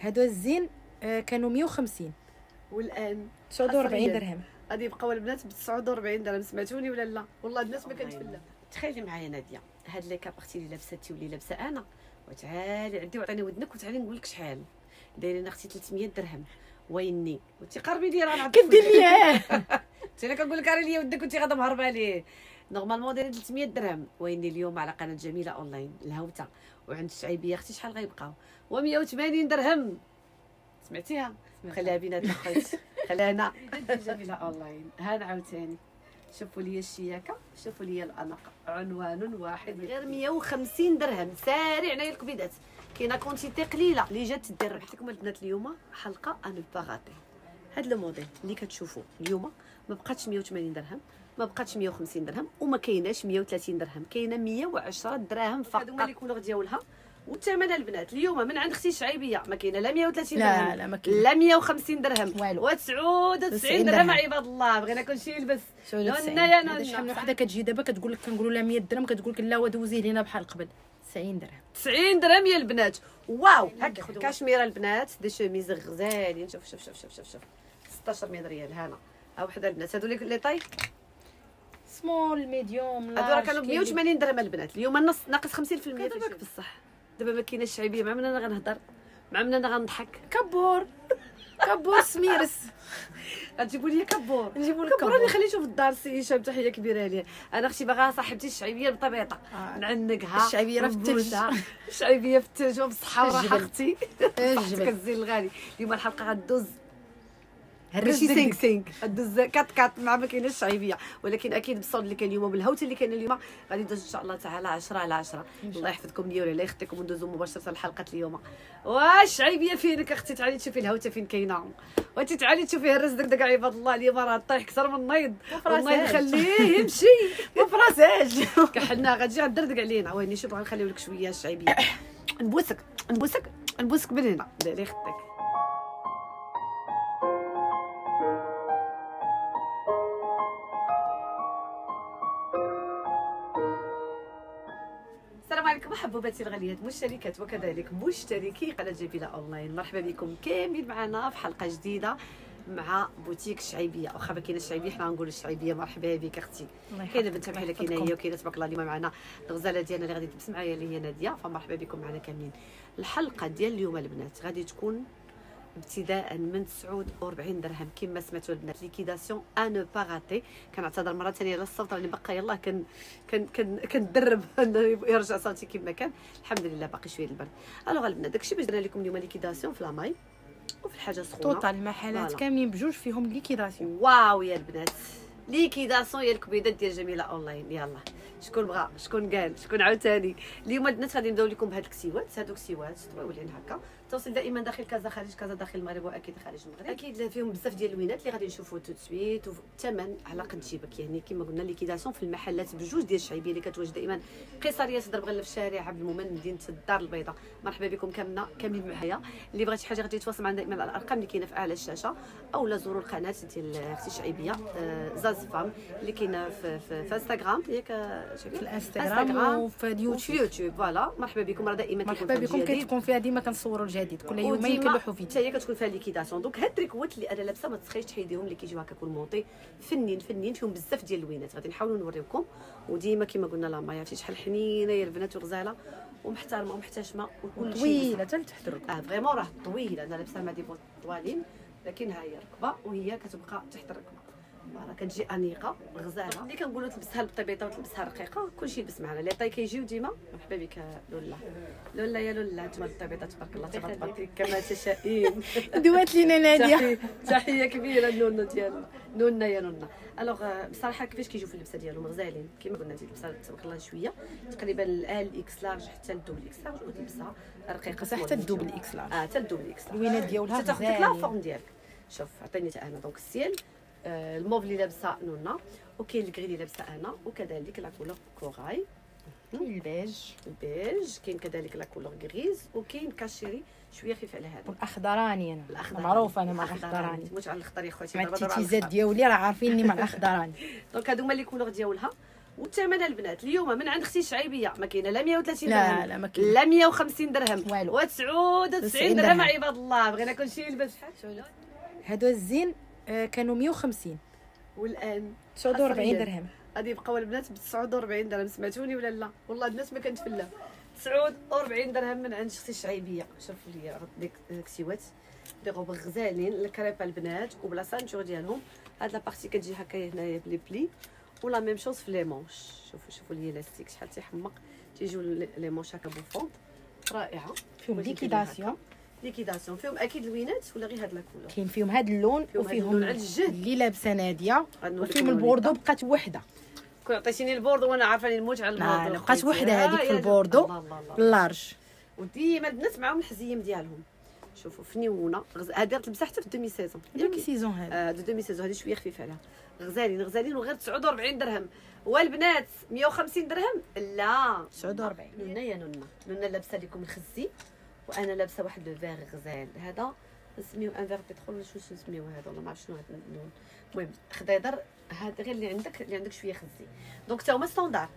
هادو الزين آه، كانوا 150 والآن 49 حصرياً. درهم. غادي يبقاو البنات ب 49 درهم سمعتوني ولا لا؟ والله الناس ما كانت فلا تخيلي معايا نادية هاد les capes أختي اللي لابستي واللي لابسة أنا. وتعالي عندي وعطيني ودنك وتعالي نقول لك شحال. دايرين أختي 300 درهم. ويني؟ وانت قربي لي راه نعطيك كدير ليا. انت أنا كنقول لك راه ليا ودك وانت غادا مهربه ليه normalement دايرين 300 درهم. ويني اليوم على قناة جميلة أونلاين الهوته وعند الشعيبية. أختي شحال غيبقاو و 180 درهم. سمعتيها؟ خليها بيناتنا خويت خليها هنا. جميله اونلاين هذا عاوتاني. شوفوا لي الشياكه شوفوا لي الاناق عنوان واحد. غير 150 درهم. سارع عليا الكبيدات. كاينة quantité قليلة. اللي جات تدير ربحت لكم البنات اليوم. حلقة ان باغاتي هاد le modèle اللي كتشوفوا اليوم ما بقاتش 180 درهم. ما بقاتش 150 درهم وما كايناش 130 درهم كاينة 110 دراهم فقط. هادو هما les couleurs ديالها. والثمن البنات اليوم من عند أختي شعيبية ما كاينة لا 130 درهم لا لا ما كاين لا 150 درهم. والو. و 99 90 درهم. عباد الله بغينا كلشي يلبس. نونا 90. يا هذا شحال من نونا وحدة كتجي دابا كتقول لك كنقولوا لها 100 درهم كتقول لك لا ودوزي لينا بحال قبل. 90 درهم. 90 درهم يا البنات. واو! هاك كاشميرة البنات des chemises غزالين. شوف شوف شوف شوف شوف شوف. 1600 ريال هنا ها وحدة البنات. هادو les tailles؟ small medium هادو راه كانوا ب 180 درهم البنات. اليوم النص ناقص 50% في بالك بصح دابا ما كايناش شعيبيه مع من أنا غنهضر. مع من أنا غنضحك. كبور. كبور سميرس. غتجيبوا لي كبور. نجيبوا لك كبور. اللي خليته في الدار سي هشام تحيه كبيرة ليه أنا أختي باغا صاحبتي الشعيبيه بطبيعه آه. نعنقها. الشعيبية راه في الثلج. ونبوسها. الشعيبيه في الثلج وبصحه وراحه. أختي الجبل. كتزين الغالي. اليوم الحلقة غدوز. ماشي دقدق. 5 5 غدوز quatre quatre مع ما كايناش الشعيبيه ولكن أكيد بالصوت اللي كان اليوم وبالهوت اللي كان اليوم غادي ندوز إن شاء الله تعالى 10 على 10 الله يحفظكم ليا ولا يخطيكم وندوزو مباشرة لحلقه اليوم. واش شعيبيه فينك أختي؟ تعالي تشوفي الهوتة فين كاينة. وانت تعالي تشوفي الرز دقدق عباد الله اليوم راه طايح أكثر من النيض. والنيض خليه يمشي. ما فراساج. كحلنا غتجي غدردق علينا. ويني شوف غنخليو لك شوية الشعيبيه نبوسك نبوسك نبوسك من هنا. ديري خطيك السلام عليكم حبوباتي الغاليات مشتركات وكذلك مشتركي قناة جميله أونلاين. مرحبا بكم كاملين معنا في حلقة جديدة مع بوتيك الشعيبيه واخا ما كايناش الشعيبيه حنا غنقولوا الشعيبيه مرحبا بك أختي. كاينة بنت بحال كاينة هي وكاينة تبارك الله اليوم معنا الغزاله ديالنا اللي غادي تلبس معايا اللي هي نادية. فمرحبا بكم معنا كاملين. الحلقة ديال اليوم البنات غادي تكون ابتداء من 49 درهم. كما سمعتوا البنات liquidation ان باغاتي كنعتذر مرة ثانية على الصوت راني باقا يلاه كن كن كن كندرب أنه يرجع صوتي كما كان. الحمد لله باقي شوية البرد. alors البنات داكشي باش درنا لكم اليوم liquidation في la maille وفي الحاجة سخونه total المحلات. كاملين بجوج فيهم liquidation واو يا البنات. liquidation يا الكبيدات ديال جميلة أونلاين. يلا. شكون بغى شكون قال؟ شكون عاوتاني؟ اليوم البنات غادي نبداو لكم بهاد الكسيوات. هادو كسيوات طويولين هكا. توصل دائما داخل كازا خارج كازا داخل المغرب وأكيد خارج المغرب. أكيد فيهم بزاف ديال اللوينات اللي غادي نشوفوا tout de suite والثمن على قد جيبك يعني كما قلنا liquidation في المحلات بجوج ديال الشعيبيه اللي كتواجد دائما. قصريه صدر بغله في الشارع عبد المؤمن مدينة الدار البيضاء. مرحبا بكم كاملين كاملين معايا. اللي بغات شي حاجة غادي يتواصل معنا دائما على الأرقام اللي كاينة في أعلى الشاشة أو لا زوروا القناة ديال أختي الشعيبية آه، زاز فام اللي كاينة في, في, في إنستغرام. ياك؟ في الإنستغرام وفي اليوتيوب. voilà. مرحبا بكم راه دائما مرحبا بكم. كتكون فيها ديما كنصوروا الجديد كل يومين وديما كنلوحوا حتى فيديو. هي كتكون فيها liquidation. donc هاد التريكوات اللي أنا لابسة ما تسخيش تحيديهم اللي كيجيو هكا col monté فنين فنين فيهم بزاف ديال اللوينات. غادي نحاولوا نوريوكم وديما كما قلنا la maille شحال حنينة يا البنات وغزاله ومحترمة ومحتشمة وكل شيء. طويله حتى لتحت الركبه آه vraiment راه طويلة. أنا لابسة مع des bottes طوالين لكن ها هي ركبة وهي كتبقى تحت الركبة. راه كتجي أنيقة غزالة. اللي كنقولوا تلبسها بالطبيطة وتلبسها رقيقه كلشي يلبس معنا les tailles كيجيو ديما. مرحبا بك لولا لولا يا لولا انتما بالطبيطه تبارك الله تبارك كما تشائين دوات لينا نادية. تحيه كبيرة لنونا ديالنا. نونا يا نونا. alors بصراحة كيفاش كيجيو في اللبسة ديالهم؟ غزالين. كما قلنا دي اللبسه تبارك الله شوية. تقريبا ال L X large حتى ال double X large وتلبسها رقيقة صح حتى ال double X large آه حتى ال double X large اللوينات ديالها تاخذ لك la forme ديالك. شوف عطيني حتى أنا. donc السيل. الموف اللي لابسة نونا وكاين ال gris اللي لابسة أنا وكذلك la couleur corail البيج البيج كاين كذلك la couleur grise وكاين كاشيري شوية خفيف على هذا. والأخضراني أنا. معروفه أنا مع الأخضراني. تموت على الأخضر يا خوتي مع التيتيزات. ديالي راه عارفيني مع الأخضراني. donc هادو هما les couleurs ديالها. والثمن البنات اليوم من عند أختي شعيبيه ما كاينة لا 130 لا، درهم. لا، ما كاينة. لا 150 درهم. و 99 90 درهم. عباد الله. بغينا كل شيء يلبس. شحال هادو الزين آه، كانوا 150 والآن 49 حصرياً. درهم. غادي يبقاو البنات ب 49 درهم. سمعتوني ولا لا؟ والله الناس ما كنتفلا 49 درهم من عند أختي الشعيبيه شوفوا لي ديك الكسيوات des robes غزالين الكريب البنات وب la ceinture ديالهم. هاد la partie كتجي هكايا هنايا plis plis. و la même chose في les manches شوفوا شوفوا لي لاستيك شحال تيحمق. تيجيو les- manches هكا bouffantes رائعة. فيهم liquidation liquidation. فيهم أكيد اللوينات ولا غير هاد la couleur كاين فيهم هاد اللون فيهم وفيهم. اللي لابسة نادية. وفيهم. البوردو بقات وحدة. كون عطيتيني البوردو وأنا عارفة أني نموت على البوردو. بقات. وحدة هذيك آه، في البوردو. ال large وديما البنات معاهم الحزيم ديالهم. شوفوا فنيونه غز... هذه تلبسها حتى في ال demi-saison demi-saison هذا آه demi-saison هذه شوية خفيفة عليها. غزالين غزالين وغير 49 درهم. والبنات 150 درهم؟ لا. 49 نونا يا نونا. نونا لابسة لكم الخزي. وأنا لابسه واحد le vert غزال. هذا نسميو un vert pétrole ولا شنو نسميو هذا والله ما عرفت شنو المهم خضيضر هذا غير اللي عندك اللي عندك شوية خزي. donc تا هما standard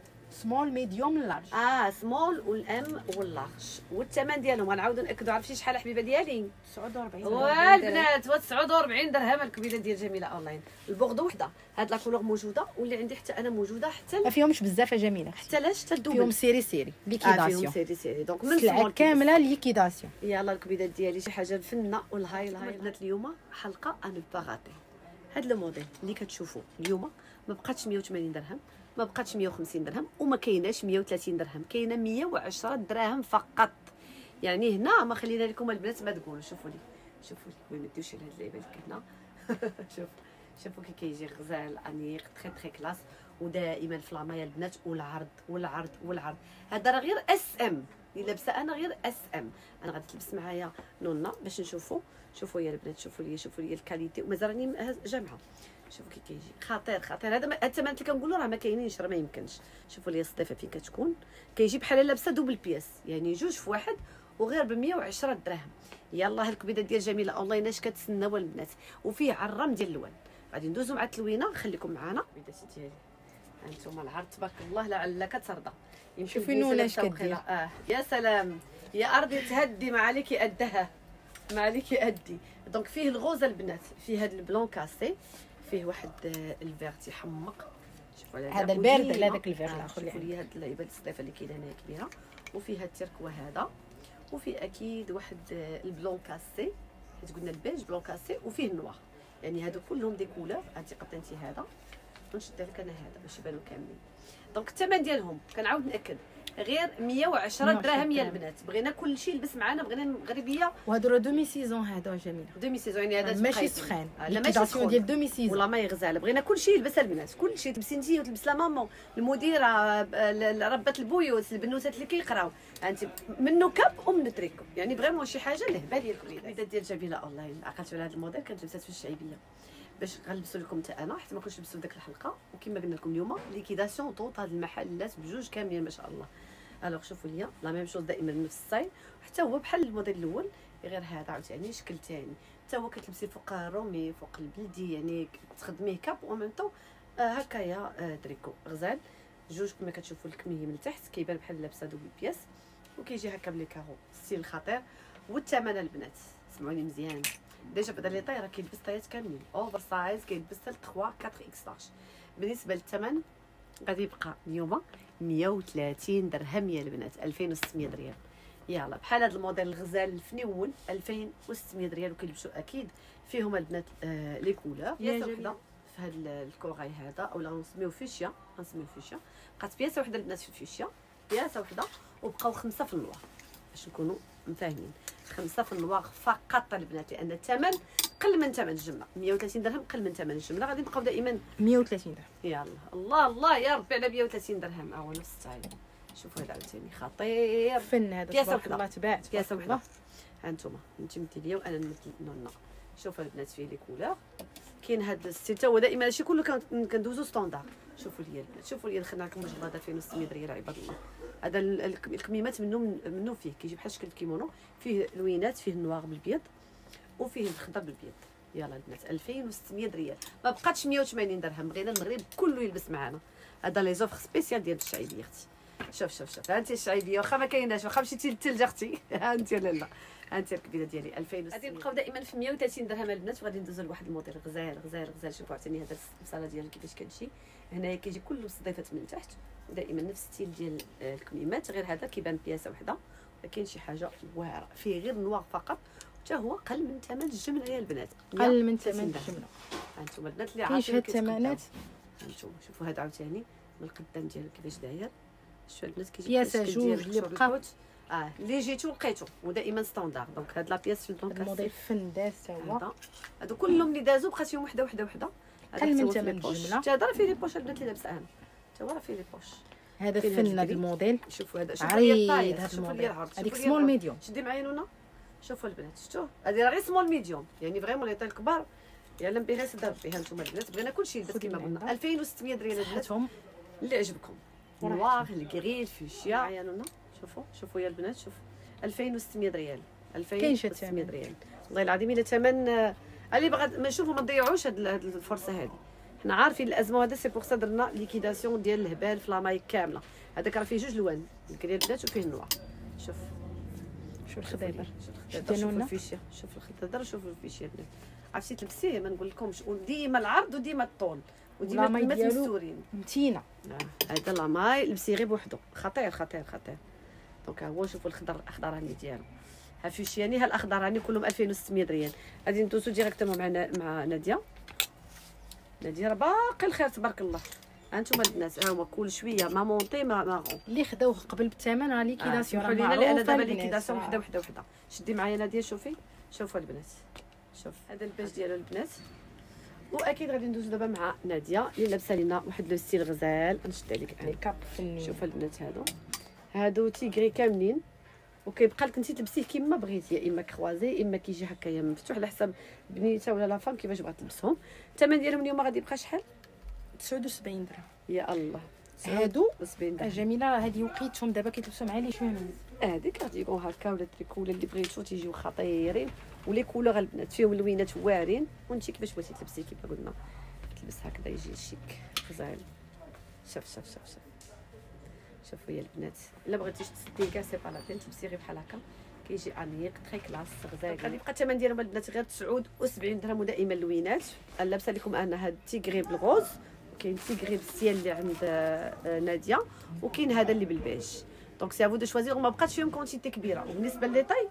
small medium large آه small وال M وال large والثمن ديالهم غنعاودو ناكدوا عرفتي شحال حبيبه ديالي؟ 49 والبنات و 49 درهم الكبيده ديال جميلة أونلاين. البوغدو وحدة. هاد la couleur موجودة واللي عندي حتى أنا موجودة حتى ما فيهمش بزاف يا جميلة. حتى لاش حتى ال double. فيهم série série آه فيهم liquidation série série. donc من السلعه small كاملة liquidation يلا الكبيدات ديالي شي حاجة فنه والهاي الهاي. البنات اليوم حلقة à ne pas rater هاد le modèle اللي كتشوفوا اليوم ما بقاتش 180 درهم. ما بقاتش 150 درهم وما كايناش 130 درهم كاينة 110 دراهم فقط. يعني هنا ما خلينا لكم البنات ما تقولوا شوفوا لي شوفوا لي ما ديوش لهاد اللعيبة اللي هنا شوف شوفوا كي كيجي غزال أنيق très très classe. ودائما في العمايه البنات والعرض والعرض والعرض. هذا راه غير S M اللي لابسة أنا غير S M أنا غادي تلبس معايا نونا باش نشوفوا شوفوا يا البنات شوفوا لي شوفوا لي ال qualité. ومازال راني جامعة. شوفوا كي كيجي. خطير خطير. هذا ما- هاد الثمن اللي كنقولوا راه ما كاينينش راه ما يمكنش. شوفوا لي الصدفة فين كتكون. كيجي بحال لابسة double pièce. يعني جوج في واحد وغير ب 110 دراهم. يلا هالكبيده ديال جميلة. اونلاين اش كتسناو البنات وفيه عرام ديال اللوان. غادي ندوزو مع التلوينة. خليكم معنا الكبيدات ديالي. هانتوما العرض. تبارك الله لعلك ترضى. يمكن شوفي لابسة اش كدير. آه يا سلام. يا أرضي تهدي. ما عليك قدها ما عليك قدي donc فيه ال rose البنات. فيه هذا ال blanc cassé. فيه واحد آه، الفيغ تيحمق شوفوا هذا البارد. على داك الفيغ آه، الآخر اللي شوفوا لي هاد اللعيبه الصديفة اللي كاينة هنا كبيرة. وفيه هاد التركوه هذا وفيه أكيد واحد آه، ال blanc cassé. حيت قلنا ال beige blanc cassé. وفيه ال noir. يعني هادو كلهم des couleurs. هاتي قطنتي هذا. ونشد لك أنا هذا باش يبانوا كاملين. donc الثمن ديالهم كنعاود نأكد غير 110 110 دراهم يا. البنات. بغينا كل شيء يلبس معانا بغينا المغربية. راه demi-saison هادو جميلة. demi-saison يعني هذا ماشي سخان. آه، لا ماشي ديال demi-saison والله ما يغزال بغينا كل شيء يلبسها البنات. كل شيء تلبسي انت وتلبس la maman المديرة ربة البيوت البنوتات اللي كيقراو. انت منو cape ومنو تريكو يعني vraiment شي حاجة لهبه ديال الكبيدات ديال جميلة. اونلاين عقلت على هذا الموديل. كانت لبسات في الشعيبية. باش غنلبسو لكم حتى أنا حيت ما كنتش لبسو ديك الحلقة. وكما قلنا لكم اليوم liquidation toute هاد المحلات بجوج كاملين ما شاء الله. alors شوفوا ليا la même chose دائما نفس ال style. حتى هو بحال الموديل الأول غير هذا عاوتاني شكل ثاني حتى هو كتلبسي فوق رومي فوق البلدي يعني تخدميه cape و manteau آه هكايا آه دريكو. غزال. جوج كما كتشوفوا الكمية من التحت كيبان بحال لابسة double pièce. وكيجي هكا ب les carreaux style خطير. والثمن البنات. سمعوني مزيان. déjà بدا لي طايرة كيلبس طايات كاملين. oversize كيلبس حتى 3 4 X large بالنسبة للثمن غادي يبقى اليوم 130 درهم يا البنات 2600 ريال. يلا بحال هذا الموديل الغزال الفنيون 2600 ريال وكيلبسوا أكيد فيهم البنات آه les couleurs. يا بياسة. وحدة في هذا ال corail هذا اولا نسميو فيشيا. نسميو فيشيا. بقات بياسة وحدة البنات في الفيشيا بياسة وحدة وبقاو خمسة في ال noir باش نكونوا مفاهمين. خمسة في ال noir فقط البنات لأن الثمن قل من ثمن الجمله 130 درهم قل من ثمن الجمله غادي نبقاو دائما 130 درهم. يلا. الله الله يا ربي على 130 درهم. آه نفس style شوفوا هذا عاوتاني خطير. فن هذا وحدة. الله تباعت تبارك وحدة. الله. ها أنتم انت مثلي ليا وأنا نمثل نونا. شوفوا البنات فيه les couleurs. كاين هاد ال style تا هو دائما هادشي كله كندوزو standard شوفوا البنات شوفوا ليا دخلنا لكم وجه هذا 2600 ريال عباد الله. هذا ال- ال- الكميمات منه من- منه فيه؟ كيجي بحال شكل الكيمونو. فيه لوينات فيه ال noir بالبيض وفيه الخضر بالبيض. يلا البنات 2600 ريال. ما بقاتش 180 درهم بغينا المغرب كله يلبس معنا هذا les offres spéciales ديال الشعيبيه أختي. شوف شوف شوف. ها انت الشعيبية واخا ما كايناش واخا مشيتي للثلج أختي. ها انت لالا ها انت الكبيده ديالي 2000 غادي نبقاو دائما في 130 درهم البنات وغادي ندوزو لواحد الموديل غزال غزال غزال. شوفوا عاوتاني هذا الصالة ديال كيفاش كتجي هنايا كيجي كله صديفات من تحت ودائما نفس ال style ديال آه، الكميمات غير هذا كيبان بياسة وحدة ولكن شي حاجة واعرة. فيه غير noir فقط حتى هو قل من ثمن الجمله يا البنات. قل من 130 ثمن. الجمله هانتوما البنات اللي عارفين الثمنات هانتوما شوفوا هذا عاوتاني من القدام ديالو كيفاش داير. شوفوا البنات كيجي الشكل جوج اللي. ال côté. آه اللي جيتو لقيتو ودائما standard donc هاد la pièce donc الموديل فن داز تا هو هادو كلهم اللي دازو بقات فيهم وحده وحده وحده قل من ثمن. الجملة. حتى هذا راه فيه les poches البنات اللي لابسه أنا حتى هو راه فيه les poches هذا فن هذا؟ الموديل شوفوا هذا شوفوا عريض هذا الموديل هذيك small. medium شدي معايا نونا شوفوا البنات شفتوا هذه راه غير small medium يعني vraiment لي الكبار يعلم بها سدار بها أنتم البنات بغينا كلشي يلبس كما من قلنا عندها. 2600 ريال البنات اللي عجبكم. noir ال gris ال fuchsia معايا نونا شوفوا شوفوا يا البنات شوف. 2600 ريال. كاين شي 2600 ثمن. ريال. والله العظيم إلا ثمن آه، اللي بغى ما نشوفوا ما نضيعوش هاد هاد الفرصة هذه حنا عارفين الأزمة هذا c'est pour ça درنا liquidation ديال الهبال في la maille كاملة. هذاك راه فيه جوج لوان ال gris البنات وفيه ال noir شوف. شو الخضيضر شوف شدي شوف. الفيشيه شوف الفيشيه البنات. عرفتي تلبسيه؟ ما نقول لكمش وديما العرض وديما الطول. وديما. مستورين متينة. آه، هذا la maille. لبسيه غير بوحدو. خطير خطير خطير. donc ها هو شوفوا الخضر الاخضراني ديالو. ها فيشياني ها الاخضراني كلهم 2600 ريال. غادي ندوزو directement مع نا- مع نادية. نادية راه باقي الخير تبارك الله. ها أنتم البنات ها هما كل شوية ما مونطي ما ماغون اللي خداوه قبل بالثمن راه liquidation آه، راه لينا لأن معروفة دابا. liquidation. وحدة وحدة وحدة. شدي معايا نادية شوفي. شوفوا البنات. شوف. هذا الباج ديالو البنات. وأكيد غادي ندوزو دابا مع نادية اللي لابسة لينا واحد le style غزال. نشد عليك les capes فني شوف البنات هادو. هادو tigré كاملين. وكيبقى لك انت تلبسيه كيما بغيتي يا إما croisé إما كيجي هكايا مفتوح على حسب بنيته ولا la femme كيفاش بغات تلبسهم. الثمن ديالهم اليوم غادي يبقى شحال؟ 79 درهم. يا الله. هادو؟ 70 درهم. جميلة راه هذه وقيتهم دابا كيتلبسوا مع les chemises هذيك كارتيكون هكا ولا تريكو ولا اللي بغيتو تيجيو خطيرين. و les couleurs البنات فيهم اللوينات واعرين وانت كيفاش بغيتي تلبسي؟ كيف قلنا تلبس هكذا يجي شيك. غزال شوف شوف شوف شوف شوفوا يا البنات. إلا بغيتيش تسدي كاع c'est pas la peine تلبسي غير بحال هكا. كيجي انيق très classe غزال غادي يبقى الثمن ديالهم البنات غير 79 درهم ودائما اللوينات. لابسة لكم أنا هاد ال tigré بال rose وكاين تيغري بال ciel اللي عند آه، نادية وكاين هذا اللي بال beige. donc c'est à vous de choisir وما بقاتش فيهم quantité كبيرة. وبالنسبة les tailles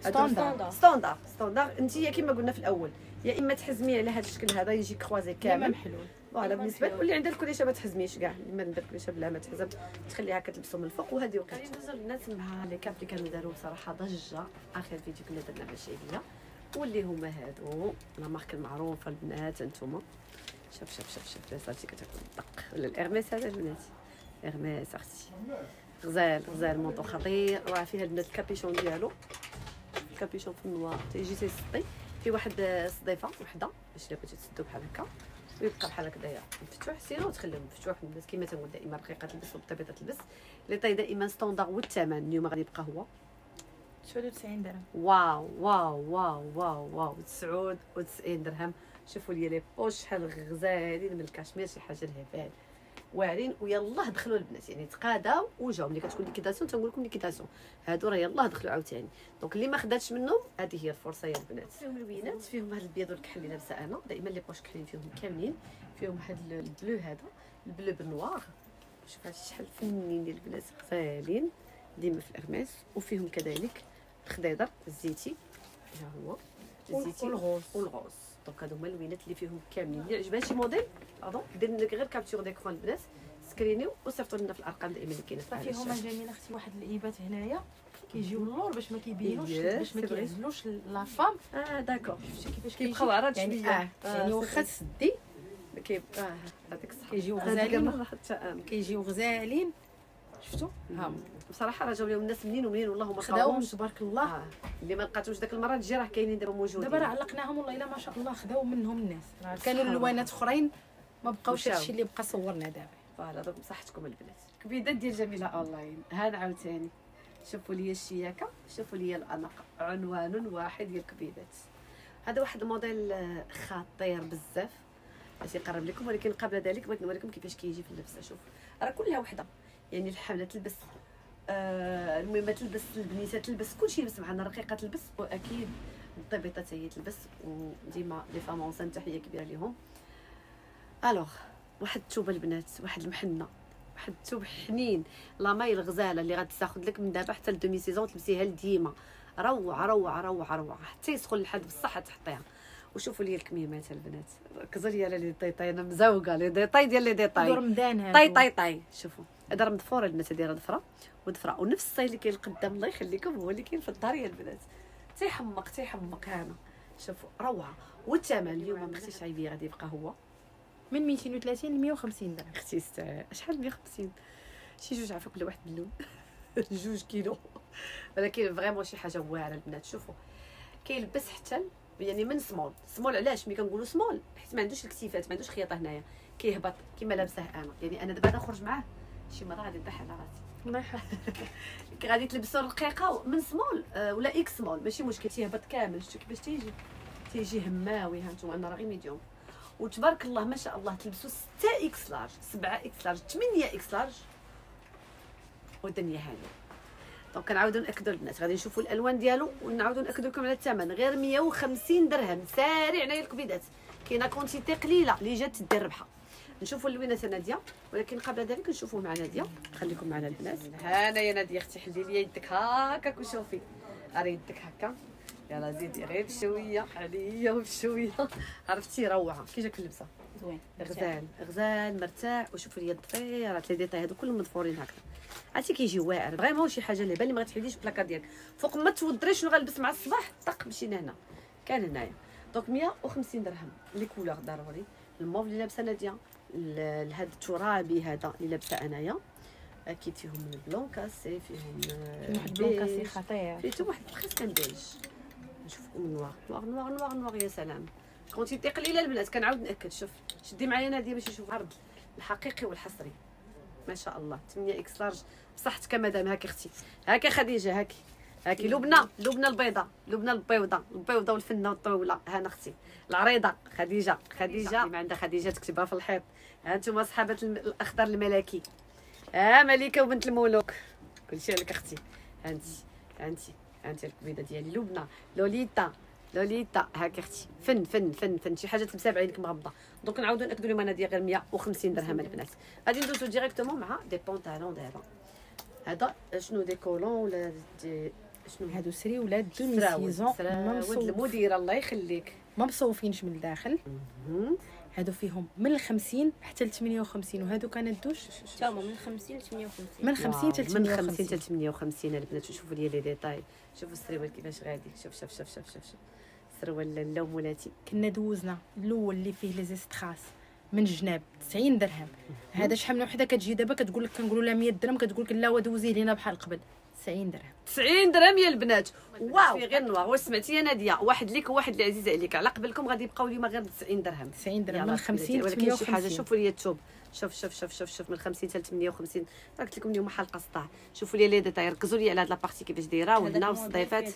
standard. standard standard انت كما قلنا في الأول. يا إما تحزمي على هذا الشكل هذا يجي croisé كامل. محلول. voilà بالنسبة واللي عندها الكريشه ما تحزميش كاع. اما ندير الكريشه بلا ما تحزم. تخليها كتلبسو من الفوق وهذه وقت. ندوزو الناس مع les capes اللي كانوا داروا بصراحه ضجة. آخر فيديو كنا درنا مع شعيبيه واللي هما هادو la marque المعروفة البنات أنتوما. شوف شوف شوف شوف. صافي كتاكل الدق. ولا ال Hermès هذا البنات Hermès أختي. غزال غزال manteau خطير. راه فيها البنات الكابيشون ديالو. الكابيشون في ال noir. تيجي تيسطي في واحد صديفة وحدة باش إلا بغيتي تسدو بحال هكا ويبقى بحال هكذايا مفتوح سيرو وتخليه مفتوح الناس كيما تنقول دائما رقيقة تلبس والطبيعه تلبس. les tailles دائما standard والثمن اليوم غادي يبقى هو؟ 99 درهم. واو واو واو واو واو. 99 درهم. شوفوا لي les poches شحال غزالين من الكاشمير شي حاجة الهبال واعرين ويلاه دخلوا البنات. يعني تقاداو وجاو ملي كتكون liquidation تنقول لكم liquidation. هادو راه يلاه دخلوا عاوتاني. donc اللي ما خداتش منهم هذه هي الفرصة يا البنات. فيهم الوينات. فيهم هاد البيض والكحل اللي لابسه أنا دائما les poches كحلين فيهم كاملين. فيهم هاد ال bleu هذا. ال bleu بال noir. شوف هاد شحال فنين ديال البنات. غزالين. ديما في ال Hermès. وفيهم كذلك الخضيضر الزيتي. ها هو. الزيتي وال rose. وال rose. donc هادو هما اللوينات اللي فيهم كاملين اللي عجبها شي موديل pardon دير لك غير capture d'écran البنات سكرينيو وصيفطوا لنا في الارقام دائما اللي كاينة في راه هذا فيهم الشاشة. جميله أختي واحد الايبات هنايا كيجيو اللور باش ما كيبينوش باش ما. كيعزلوش la femme آه d'accord شفتي كيفاش كيبقاو عرض يعني شوية يعني واخا تسدي كيب آه هذاك الصح كيجيو غزالين كيجيو غزالين شفتوا ها بصراحة راه جاو لهم الناس منين ومنين والله ما خداوهم تبارك الله. آه اللي ما لقاتوش داك المرة تجي راه كاينين دابا موجودين. دابا راه علقناهم والله إلا ما شاء الله خداو منهم الناس. كانوا اللوانات أخرين ما بقاوش. هادشي اللي بقى صورنا دابا. voilà donc بصحتكم البنات. كبيدات ديال جميلة أونلاين. هذا عاوتاني. شوفوا لي الشياكة شوفوا لي الأنق. عنوان واحد ديال كبيدات. هذا واحد الموديل آه، خطير بزاف. باش يقرب لكم ولكن قبل ذلك بغيت نوريكم كيفاش كيجي في اللبسة. شوف راه كلها وحدة. يعني الحامله تلبس آه المهم تلبس البنيتة تلبس كلشي يلبس معنا رقيقة تلبس وأكيد الطبيطة حتى هي تلبس وديما les femmes enceintes تحيه كبيرة ليهم. alors واحد الثوبه البنات واحد المحنة واحد الثوب حنين. la maille الغزالة اللي غتاخذ لك من دابا حتى ل demi-saison تلبسيها لديما. روعة روعة روعة روعة. حتى يسخن لحد بصح تحطيها. وشوفوا لي الكميمات البنات. ركزوا لي على les détails أنا مزوقة. les détails ديال les détails رمضان هذا طاي طاي طاي شوفوا. هذا راه مضفور البنات هذه راه ضفره وضفره ونفس الصاي اللي كاين القدام الله يخليكم هو اللي كاين في الدار يا البنات. تيحمق تيحمق هنا. شوفوا روعة. والثمن اليوم ما أختي شعيبيه غادي يبقى هو. من 230 ل 150 درهم. أختي شحال 150 شي جوج عافاك كل واحد باللون جوج كيلو. ولكن vraiment شي حاجة واعرة البنات. شوفوا. كيلبس حتى يعني من small small علاش؟ ملي كنقولوا سمول حيت ما عندوش الكتيفات ما عندوش خياطة هنايا. كيهبط كما لابسه أنا. يعني أنا دابا نخرج معاه. شي مرة غادي نطيح على راسي. الله يحفظك. غادي تلبسوا رقيقه من سمول آه، ولا إكس سمول ماشي مشكل تيهبط كامل. شفتوا كيفاش تيجي. تيجي هماوي ها أنتم أنا راه غير medium. وتبارك الله ما شاء الله تلبسوا 6 X large 7 X large 8 X large والدنيا هانية. donc كنعاودوا ناكدوا البنات غادي نشوفوا الألوان ديالو ونعاودوا ناكدوا لكم على الثمن. غير 150 درهم. ساري عناية الكبيدات كاينة quantité قليلة اللي جات دير ربحها نشوفوا اللوينات نادية ولكن قبل ذلك نشوفوا مع نادية. خليكم معنا البنات هانا يا نادية أختي حلي لي يدك هكاك وشوفي راه يدك هكا يلا زيدي غير بشوية. عليا وبشويه عرفتي روعة. كي جاك اللبسة؟ زوين. غزال. غزال مرتاح. وشوفوا لي الضفيرات les détails هادو كلهم مضفورين هكذا. عرفتي كيجي واعر. vraiment شي حاجة اللي بالي ما غتحيديش البلاكا ديالك. فوق ما توضري شنو غنلبس مع الصباح طق مشينا هنا كان هنايا. donc 150 درهم. les couleurs ضروري. الموف اللي لابسة نادية. ال- هذا الترابي هذا اللي لابسه انايا. أكيد فيهم من ال blanc cassé فيهم واحد blanc cassé beige. خطير. فيه حتى واحد presque un beige. نشوفكم noir noir noir noir noir يا سلام. quantité قليلة البنات كنعاود نأكد. شوف شدي معايا نادية باش نشوف العرض الحقيقي والحصري. ما شاء الله 8 X large. بصحتك مدام هاكي أختي. هاكي خديجة هاكي. هاكي لبنى لبنى البيضاء لبنى البيضاء البيضاء والفنة والطويله هانا أختي العريضة خديجة خديجة. ما عندها خديجة تكتبها في الحيط. ها أنتم صحابة الأخضر الملكي. ها ملكة وبنت الملوك. كلشي عليك أختي. هانتي هانتي هانتي الكبيده ديالي. لبنى لوليتا لوليتا. هاك أختي. فن فن فن فن. شي حاجة تلبسها بعينك مغمضة. donc نعاودو ناكدوا لهم أنا ديال غير 150 درهم البنات. غادي ندوزو directement مع des pantalons دابا هذا شنو des collants ولا des شنو هادو سري ولاد سراود سيزون المديره الله يخليك. ما مصوفينش من الداخل. هادو فيهم من ال 50 حتى ل 58 وهادو كندوش تا هما من 50 ل 58 من 50 حتى ل من 50 حتى 58 58 البنات شوفوا لي لي ديتاي. شوفوا السروال كيفاش غادي. شوف شوف شوف شوف شوف شوف. السروال لالا ومولاتي كنا دوزنا الأول اللي فيه لي زيستراس من جناب 90 درهم. هذا شحال من وحدة كتجي دابا كتقول لك كنقولوا لها 100 درهم كتقول لك لا ودوزي لينا بحال قبل. 90 درهم. 90 درهم يا البنات. واو. في غير noir. واش سمعتي يا نادية واحد ليك وواحد اللي عزيز عليك. على قبلكم غادي يبقاو اليوم غير 90 درهم. 90 درهم من 50 ل ولكن شي حاجة 58 شوفوا لي الثوب شوف شوف شوف شوف شوف من 50 حتى ل 58 قلت لكم اليوم حلقة سطاع. شوفوا لي les détails ركزوا لي على هاد la partie كيفاش دايرة ولنا والصديفات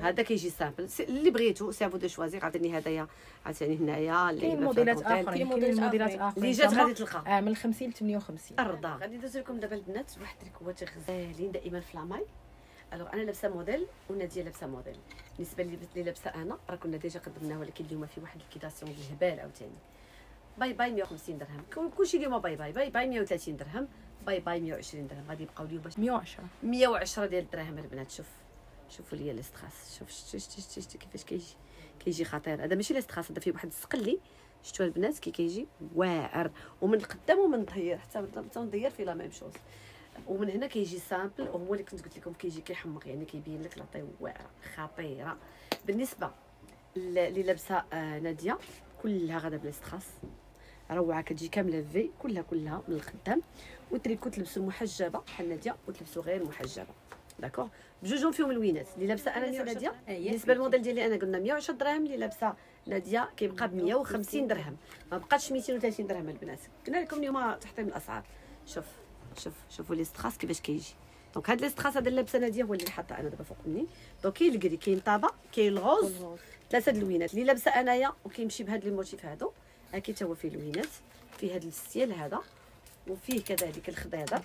هذا كيجي simple. اللي بغيتو c'est à vous de choisir. عطيني هدايا عطيني هنايا اللي كاين موديلات. آخرين كاين موديلات. آخرين. اللي جات غادي تلقى. آه من 50 ل 58 الرضا غادي ندوز لكم دابا البنات واحد التريكوات غزالين دائما في لاماي alors أنا لابسة موديل ونادية لابسة موديل. بالنسبة لي اللي لابسة أنا راه كنا déjà قدمناه ولكن اليوم في واحد liquidation بالهبال عاوتاني. bye bye 150 درهم. كل- كلشي اليوم bye bye. bye bye 130 درهم. bye bye 120 درهم. غادي يبقاو اليوم باش 110 110 ديال الدراهم البنات. شوف شوفوا لي les strass. شوف شتي شتي شتي شتي كيفاش كيجي كيجي خطير. هذا ماشي les strass هذا فيه واحد السقلي. شفتوا البنات كي كيجي واعر. ومن القدام ومن الظهير حتى حتى من الظهير فيه la même chose. ومن هنا كيجي simple وهو اللي كنت قلت لكم كيجي كيحمق يعني كيبين لك la taille واعره خطيرة. بالنسبة اللي لابسة آه، نادية كلها غادا ب les strass. روعة كتجي كاملة في كلها كلها من القدام وتريكو تلبسوا محجبة بحال نادية وتلبسوا غير محجبة. d'accord بجوجهم فيهم الوينات. اللي لابسة أنا نادية بالنسبة للموديل ديالي أنا قلنا 110 درهم اللي لابسة نادية كيبقى ب 150 درهم. ما بقاتش 230 درهم البنات. قلنا لكم اليوم تحطيم الأسعار. شوف. شوف شوفوا les strass كيفاش كيجي. donc هاد les strass هاد اللبسة أنا هو اللي حاطه أنا دابا فوق مني. donc كاين ال gris كاين tabac كاين ال rose ثلاثة اللوينات اللي لابسة أنايا وكيمشي بهاد les motifs هادو. هاكي تا هو فيه لوينات فيه هاد ال style هذا وفيه كذلك الخضيضه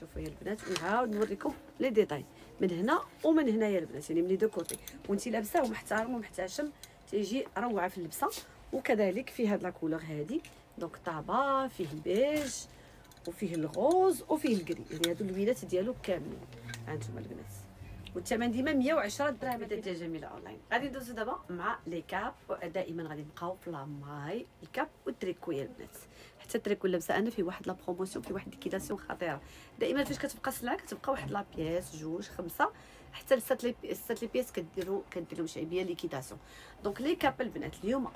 شوفوا يا البنات نعاود نوريكم les détails. من هنا ومن هنايا البنات يعني من les deux côtés. وانت لابسة ومحترم ومحتشم تيجي روعة في اللبسة. وكذلك فيه هاد la couleur هادي. donc tabac فيه البيج. وفيه ال rose وفيه ال gris يعني هادو اللوينات ديالو كاملين هانتوما البنات والثمن ديما 110 دراهم ديال جميله اونلاين غادي ندوزو دابا مع les capes دائما غادي نبقاو في لاماي ال cape والتريكو يا البنات. حتى التريكو لابسه أنا فيه واحد la promotion فيه واحد liquidation خطيرة. دائما فاش كتبقى السلعه كتبقى واحد la pièce جوج خمسة. حتى لسات les pièces كديروا كدير لهم شعبيه liquidation donc les capes البنات اليوم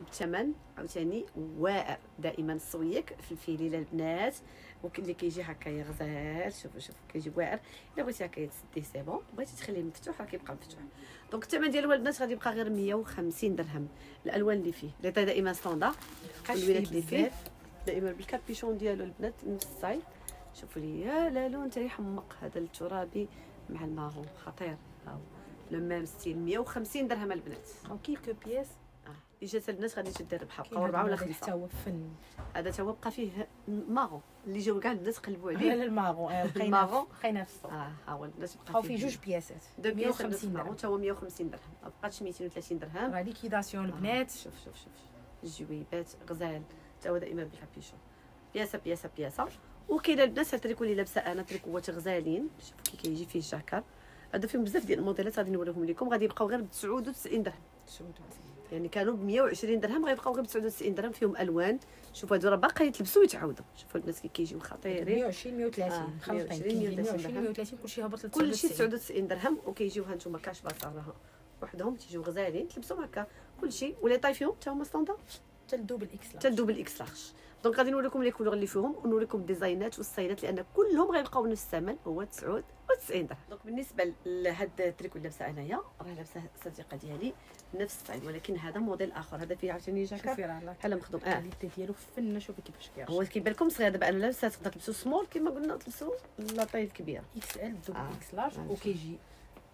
الثمن عاوتاني واعر دائما الصويك في الفيليله البنات. اللي كيجي هكايا غزال شوفوا شوفوا كيجي واعر. إلا بغيتي هكايا تسديه c'est bon. بغيتي تخليه مفتوح راه كيبقى مفتوح. donc الثمن ديالو البنات غادي يبقى غير 150 درهم. الألوان اللي فيه les tailles دائما standard. الوليدات اللي فيه. دائما بالكابيشون ديالو البنات نفس ال style. شوفوا لي يا اللون تيحمق هذا الترابي مع ال marron خطير. le même style 150 درهم البنات. أو quelques pièces جات الناس غادي تدير بقاو اربعه ولا حتى خمسة. هو فن. هذا تا هو بقى فيه marron اللي جاو كاع الناس قلبوا عليه. على ال marron آه، بقينا في الصوت. آه ها هو الناس بقى بقاو فيه جوج بياسات. deux pièces 150 درهم. تا هو 150 درهم. ما بقاتش 230 درهم. راه liquidation البنات. شوف شوف شوف. الجويبات غزال. تا هو دائما بالكابيشون بياسة بياسة بياسة. وكاينة البنات هاد التريكو اللي لابسة أنا تريكوات غزالين. شوفوا كي كيجي فيه ال jacquard. هادو فيهم بزاف ديال الموديلات غادي نوريهم لكم. غادي يبقاو غير ب 99 درهم. يعني كانوا ب 120 درهم غيبقاو غير ب 99 درهم فيهم ألوان. شوفوا هادو راه باقا يتلبسوا ويتعاودوا. شوفوا البنات كي كيجيو خطيرين 120 130 آه، خلطين 120 كاين 130 120 130 كلشي هبط ل كلشي 99 99 درهم وكيجيو ها نتوما كاش بصر راها وحدهم تيجيو غزالين تلبسوا هكا. كلشي و les tailles فيهم حتى هما standard حتى ال double X حتى ال double X large donc غادي نوريكم les couleurs اللي فيهم ونوريكم الديزاينات والستايلات لأن كلهم غيبقاو نفس الثمن هو 99 درهم donc بالنسبة لهاد التريكو اللي لابسه أنايا راه لابسة صديقه ديالي نفس ال style ولكن هذا موديل آخر. هذا فيه عاوتاني لا. بحال مخدوم. آه. ال qualité ديالو فن شوفي كيفاش كيرجع هو كيبان لكم صغير. دابا أنا لابسة تقدر تلبسو سمول كما قلنا تلبسو la taille الكبيره XL double آه. X large آه. وكيجي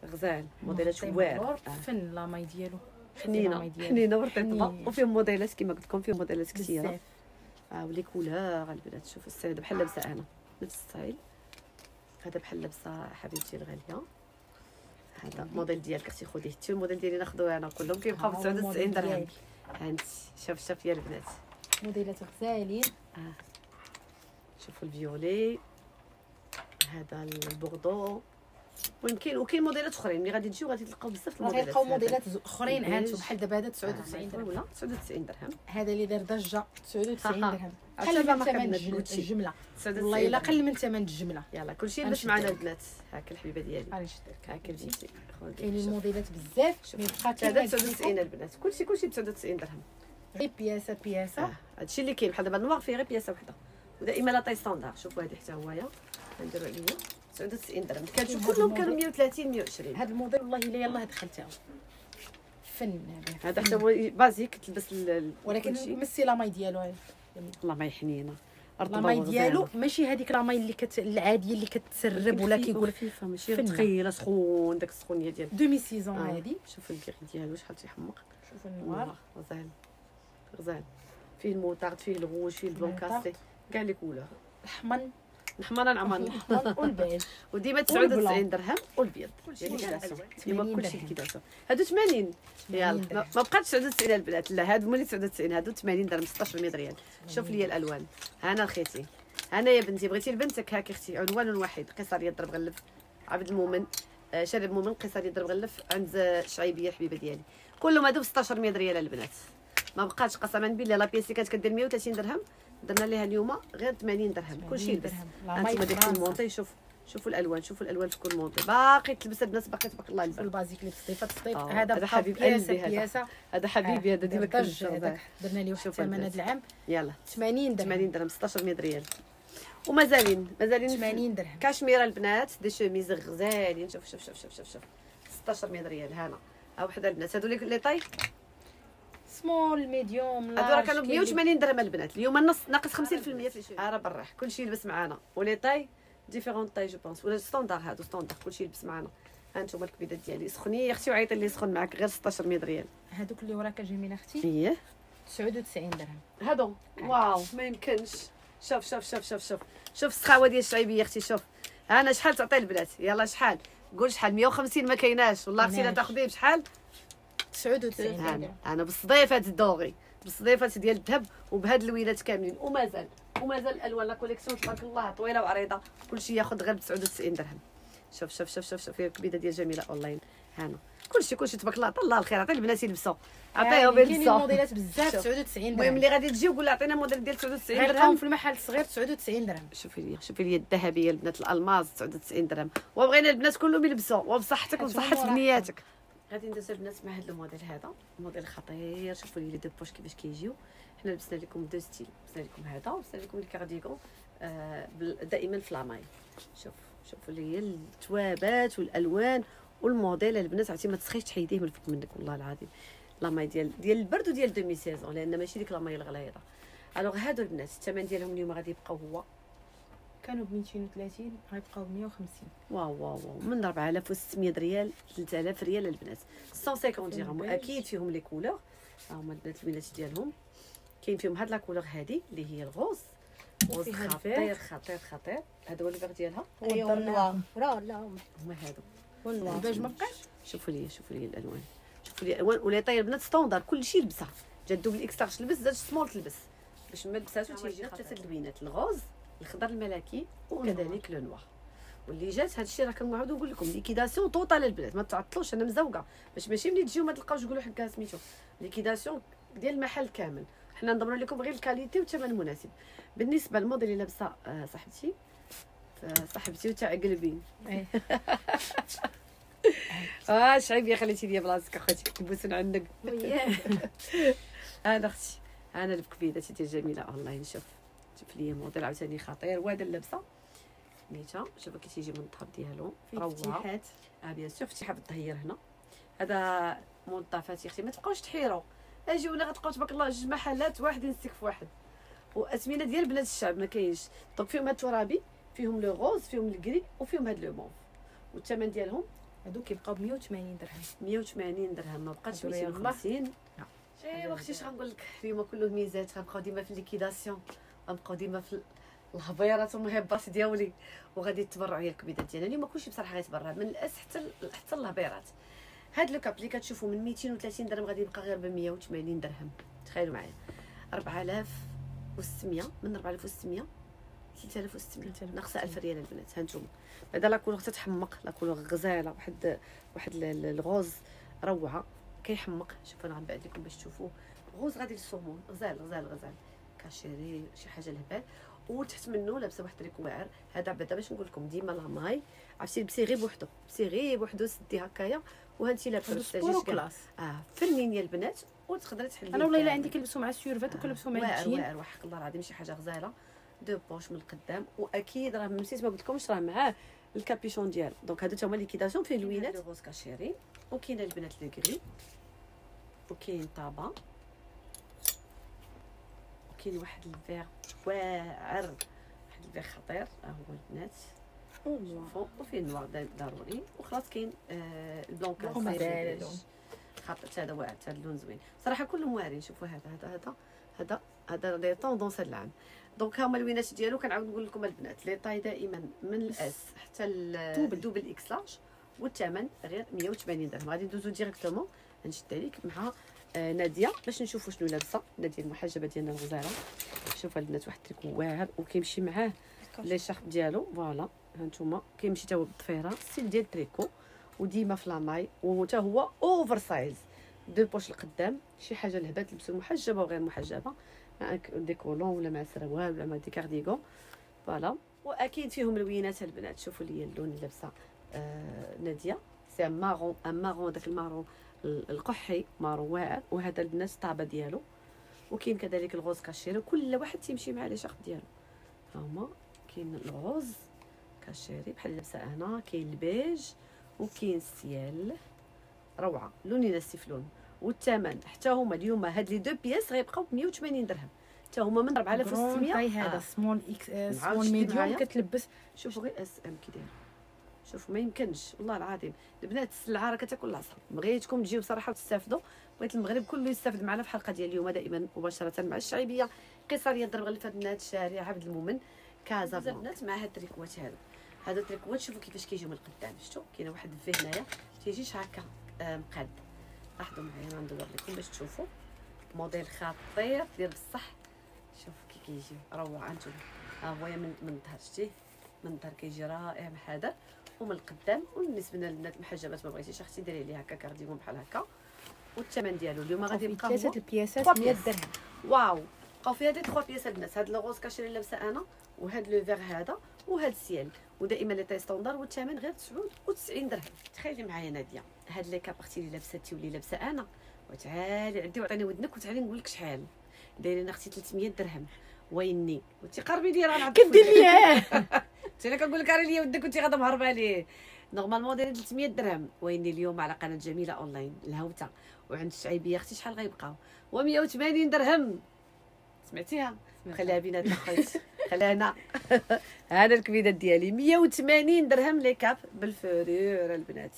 غزال. موديلات واعر آه. فن la maille ديالو. حنينه. حنينه ورطيطة. وفيهم موديلات كما قلت لكم فيهم موديلات كثيرة. آه و les couleurs البنات. شوفوا السيده بحال لابسة أنا. نفس ال style. هذا بحال لابسة حبيبتي الغالية. هذا موديل ديالك أختي خديه حتى الموديل ديالي ناخذوه أنا كلهم؟ كيبقاو ب ها هو 99 الموديل درهم. هانت شوف شوف يا البنات. موديلات غزالين. شوفوا ال violet. هذا البوردو. ويمكن وكاين موديلات أخرين. ملي غادي تجيو غادي تلقاو بزاف الموديلات. غيلقاو هذا. موديلات أخرين. هانتو بحال دابا هذا 99 درهم. ولا 99 درهم. هذا اللي دار ضجه 99 ها. درهم. قل ما من ثمن. الجملة. 99 والله إلا. قل من ثمن الجملة. يلا كلشي باش معنا. البنات. هاك الحبيبة ديالي. غادي نشد لك هاك البنتي كاينين الموديلات بزاف. mais كاين 99 البنات. كلشي كلشي ب 99 درهم. غير بياسه بياسة. آه هادشي اللي كاين. بحال دابا ال noir فيه غير بياسة وحدة. ودائما la taille standard. شوفوا هذه حتى هويا نديرو عليا 99 درهم هاد كلهم كانوا الموديل. 130 120 هذا الموديل والله إلا يلاه دخلتها فن هذا حتى هو basique تلبس ولكن. mais la maille ديالو. الله ما يحنينا la maille ديالو ماشي هذيك la maille اللي كت... العادية اللي كتسرب ولا كيقول خفيفة ماشي. ثقيله سخون داك السخونيه ديال demi-saison آه. هذه شوف الكيغ ديالو شحال تيحمق شوفوا ال noir غزال غزال فيه الموطارد فيه الغوج فيه ال blanc ال moutarde. cassé كاع les couleurs الحمن نعمر الأحمر والبيج وديما وال blanc. 99 درهم. والبيض. يعني. 80 ديما كلشي هادو 80 يلا. ما- بقاتش 99 البنات. لا هادو مولي 99 هادو 80 درهم 16 ريال. شوف لي الألوان. هنا الخيتي هنا يا بنتي. بغيتي لبنتك هاك أختي. عنوان واحد. قصر درب غلف. عبد المؤمن. آه، شارع المؤمن قصر درب غلف. عند شعيبية الحبيبه ديالي. كلهم هادو ب 16 ريال البنات. ما بقاتش قسما بالله. لا بيسي كانت كدير 130 درهم. درنا ليها اليوم غير 80 درهم كلشي يلبس. انتما ديك. المونطي شوف شوفوا الألوان شوفوا الألوان في كل مونطي باقي تلبس البنات باقي تبارك الله البال البازيك اللي في الصيفه الصيف آه، هذا هذا حبيب قلبي هذا. هذا حبيبي هذا ديما ضج كنشوف درنا ليه واحد الثمن البنات. هذا العام يلا. 80 درهم. 80 درهم 16 ريال. ومازالين مازالين 80 درهم. كاشميره البنات دي شوميز غزالين. شوف شوف شوف شوف شوف, شوف. 16 ريال هنا ها وحدة البنات. هادو les tailles؟ small medium هادو راه كانوا ب 180 درهم البنات اليوم النص ناقص 50% في الشويه راه براح كلشي يلبس معانا. و les tailles différentes tailles je pense ولا standard هادو standard كلشي يلبس معنا ها أنتم الكبيدات ديالي. سخني يا أختي وعيطي لي سخن معاك غير 16 100 ريال هادوك اللي وراك جميلة أختي؟ إيه. 99 درهم. هادو؟ واو ما يمكنش. شوف شوف شوف شوف شوف. شوف السخاوه ديال الشعيبية أختي شوف. أنا شحال تعطي البنات؟ يلا شحال؟ قول شحال 150 ما كايناش. والله أختي لا. تاخذيه بشحال 99 أنا درهم أنا بالصديفات ال doré بالصديفات ديال الذهب وبهاد الويلات كاملين. ومازال ومازال الالوان la collection تبارك الله طويلة وعريضة. كلشي ياخذ غير ب 99 درهم. شوف شوف شوف شوف شوف الكبيده ديال جميلة أونلاين. هانا كلشي كلشي تبارك الله عطا الله الخير عطي البنات يلبسوا عطيهم يعني كاينين يلبسوا موديلات بزاف شوف. 99 المهم درهم. اللي غادي تجي وقول لها عطينا موديل ديال 99 غير درهم. في المحل الصغير 99 درهم. شوفي لي شوفي لي الذهبية البنات الألماس 99 درهم. وبغينا البنات كلهم يلبسوا. وبصحتك وبصحة بنياتك. غادي ندوزو البنات مع هذا الموديل هذا. موديل خطير. شوفوا لي les deux poches كيفاش كيجيو. حنا لبسنا لكم deux styles. لبسنا لكم هذا ولبسنا لكم الكارديغون آه دائما في la maille. شوف شوفوا لي التوابات والألوان والموديل البنات عرفتي ما تسخيش تحيديه من الفك منك والله العظيم. la maille ديال ديال البرد وديال demi-saison لأن ماشي ديك la maille الغليظة. alors هادو البنات الثمن ديالهم اليوم غادي يبقاو هو كانوا ب 230 غيبقاو ب 150 واو واو واو. من 4600 ريال 3000 ريال البنات. 150 درهم. واكيد فيهم les couleurs ها هما البنات البنات ديالهم. كاين فيهم هاد la couleur هادي اللي هي ال rose rose خطير. خطير خطير. هذا هو الفيغ ديالها. ايوا ال noir لا لا. هما هادو. وال noir البيج ما بقاش؟ شوفوا لي شوفوا لي الألوان. شوفوا لي الألوان. و la taille البنات standard كلشي يلبسها جا double X تلبس زاد سمول تلبس باش ما لبساتش تيجي ثلاثة اللوينات ال rose الخضر الملكي وكذلك le noir. واللي جات هذا الشيء راه كنعاودو نقول لكم liquidation totale البنات ما تعطلوش أنا مزوقة. باش ماشي ملي تجيو ما تلقاوش تقولوا حكا سميتو. liquidation ديال المحل كامل. حنا نضمنوا لكم غير ال qualité والثمن المناسب. بالنسبة للموديل اللي لابسه آه، صاحبتي ف- صاحبتي وتاع قلبي. إيه. آه شعيبيه خليتي ليا بلاصتك اخوتي يبوسون عندك. أنا أختي أنا الكبيده ديال جميلة اونلاين شوف شوف les modèles عاوتاني خطير. وهذا اللبسة نيتا شوف كي تيجي من الظهر ديالو. روعة. آه bien sûr فتيحة بالظهير هنا. هذا موظفات يا أختي ما تبقاوش تحيروا أجي ولا غتبقاو تبارك الله جوج محلات واحد ينسك في واحد. واثمنه ديال بلاد الشعب ما كاينش. donc فيهم هاد الترابي فيهم le rose فيهم ال gris وفيهم هاد le mauve. والثمن ديالهم؟ هادو كيبقاو ب 180 درهم. 180 درهم. ما بقاتش هادو ريال 250 ايوا أختي اش غنقول لك اليوم كله ميزات. غنبقاو ديما في liquidation غنبقاو ديما في الهبيرات والمهبات ديالي. وغادي تبرعوا هي الكبيدات ديالنا. اليوم كلشي بصراحه غيتبرع من ال S حتى حتى الهبيرات هاد le cape اللي كتشوفوا من 230 درهم غادي يبقى غير ب 180 درهم. تخيلوا معايا. 4600 من 4600 3600 ناقصة 1000 ريال البنات. ها نتوما. بعدا la couleur تتحمق la couleur غزالة. واحد واحد ال- ال- ال rose روعة. كيحمق. شوف أنا غنبعد لكم باش تشوفوا rose غادي لل saumon. غزال غزال غزال. cache-cœur شي حاجة الهبال وتحت منه لابسة واحد التريكو واعر هذا بعدا باش نقول لكم ديما les mailles. عرفتي لبسي غير بوحدو. لبسي غير بوحدو سدي هكايا. وهانتي لابسة sport. و classe آه فنين يا البنات. وتقدري تحلي أنا والله إلا عندي كنلبسو مع السيورفات وكنلبسو مع واعر الجين واعر. وحق الله العظيم شي حاجة غزاله deux poches من القدام. وأكيد راه نسيت ما قلت لكمش راه معاه الكابيشون ديالو. Donc هادو هما liquidation. فيه لوينات cachemire وكاين البنات le gris وكاين طابا وكاين واحد الفيغ واعر واحد الفيغ خطير ها هو البنات شوفوا وفيه النوار دا- ضروري. وخلاص كاين آه. اللون. خاطر هذا واعر هذا اللون زوين. صراحة كلهم واعرين. شوفوا هذا هذا هذا هذا هذا les tendances هاد العام. Donc هما الوينات ديالو كنعاود نقول لكم البنات les tailles دائما من ال S حتى double. ال double X large والثمن غير 180 درهم. غادي ندوزو directement نشد عليك مع نادية. باش نشوفوا شنو لابسة. نادية المحجبة ديالنا الغزاله شوفوا البنات واحد التريكو واعر وكيمشي معاه l'écharpe ديالو. Voilà. ها نتوما. كيمشي تا هو بالضفيره style ديال التريكو. وديما في la maille وتا هو oversize deux poches القدام. شي حاجة لهبات تلبسو محجبة وغير محجبة. مع ك- des collants ولا مع سروال ولا مع des cardigans. Voilà. وأكيد فيهم الوينات البنات شوفوا لي اللون اللي لابسة آه نادية. C'est marron, un marron داك ال marron ال- القحي واعر وهذا البنات الطابه ديالو وكاين كذلك ال rose cachemire كل واحد تيمشي مع l'écharpe ديالو. ها هما كاين ال rose cachemire بحال لابسة هنا كاين البيج وكاين ال ciel. روعة لون يناسي في لون. والثمن حتى هما اليوم هاد les deux pièces غيبقاو ب 180 درهم. حتى هما من كرون 4600 taille هذا. Small, X small, medium. كتلبس. شوفوا غير S M كي داير. شوفوا ما يمكنش. والله العظيم البنات السلعة راه كتاكل العصا. بغيتكم تجيو صراحة وتستافدوا. بغيت المغرب كله يستافد معنا في الحلقة ديال اليوم. دائما مباشرة مع الشعيبية قيسارية درب غلف بنات شارع عبد المؤمن كازا بنات مع هاد ال tricoات هادو. هادو ال tricoات شوفوا كيفاش كيجيو من القدام. شفتوا؟ كاينة واحد ال V هنايا تيجيش هكا آه، مقاد. لاحظوا معايا غندور لكم باش تشوفوا. موديل خطير ديال بصح. شوف كي كيجي روعة. أنتم ها هو من من الظهر شتيه من الظهر كيجي رائع محادر ومن القدام وبالنسبة للبنات المحجبات ما بغيتيش أختي ديري ليه هكا كارديغون بحال هكا. والثمن ديالو اليوم غادي يبقى ثلاثة البياسات trois 100 pièces. درهم. واو! بقاو فيها دي 3 بياس البنات. هاد لوغوز كاشري اللي لابسة أنا وهاد لو فيغ هذا وهاد ال ciel. ودائما les tailles standard والثمن غير 99 درهم. تخيلي معايا نادية. هاد les capes أختي اللي لابستي واللي لابسة أنا. وتعالي عندي وعطيني ودنك وتعالي نقول لك شحال. دايرين أختي 300 درهم. وييي. وانت قربي لي راه كدير ليا انت أنا كنقول لك راه ليا ودك وانت غادا مهربة ليه normalement دايرين 300 درهم. وييي اليوم على قناة جميلة اونلاين الهوته وعند الشعيبيه أختي شحال غيبقاو و180 درهم. سمعتيها؟ خليها بيناتنا خويتي خليها هنا. هذا الكبيدات ديالي. 180 درهم لي كاب بالفرير البنات.